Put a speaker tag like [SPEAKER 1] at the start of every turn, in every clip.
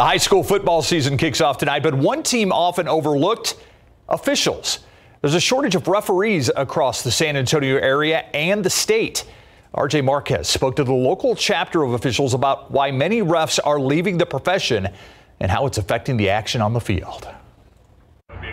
[SPEAKER 1] The high school football season kicks off tonight, but one team often overlooked officials. There's a shortage of referees across the San Antonio area and the state. RJ Marquez spoke to the local chapter of officials about why many refs are leaving the profession and how it's affecting the action on the field.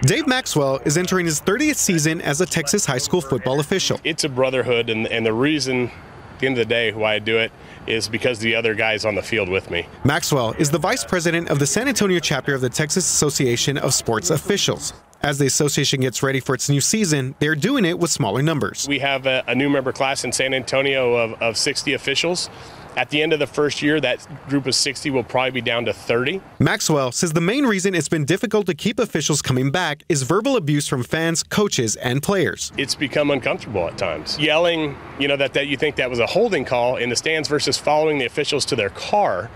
[SPEAKER 2] Dave Maxwell is entering his 30th season as a Texas high school football official.
[SPEAKER 3] It's a brotherhood, and, and the reason at the end of the day why I do it is because the other guys on the field with me.
[SPEAKER 2] Maxwell is the vice president of the San Antonio chapter of the Texas Association of Sports Officials. As the association gets ready for its new season, they're doing it with smaller numbers.
[SPEAKER 3] We have a, a new member class in San Antonio of, of 60 officials. At the end of the first year, that group of 60 will probably be down to 30.
[SPEAKER 2] Maxwell says the main reason it's been difficult to keep officials coming back is verbal abuse from fans, coaches, and players.
[SPEAKER 3] It's become uncomfortable at times. Yelling, you know, that, that you think that was a holding call in the stands versus following the officials to their car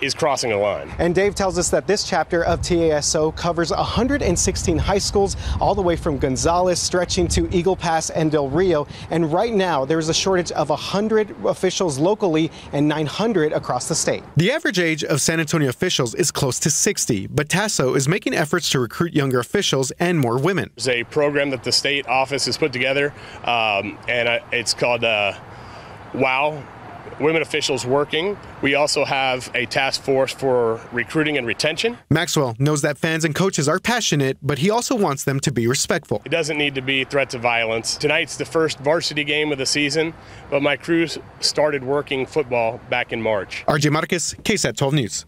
[SPEAKER 3] is crossing a line.
[SPEAKER 2] And Dave tells us that this chapter of TASO covers 116 high schools, all the way from Gonzales, stretching to Eagle Pass and Del Rio. And right now, there's a shortage of 100 officials locally and 900 across the state. The average age of San Antonio officials is close to 60, but TASO is making efforts to recruit younger officials and more women.
[SPEAKER 3] There's a program that the state office has put together, um, and it's called uh, WOW women officials working. We also have a task force for recruiting and retention.
[SPEAKER 2] Maxwell knows that fans and coaches are passionate, but he also wants them to be respectful.
[SPEAKER 3] It doesn't need to be threats of violence. Tonight's the first varsity game of the season, but my crew started working football back in March.
[SPEAKER 2] RJ Marquez, KSAT 12 News.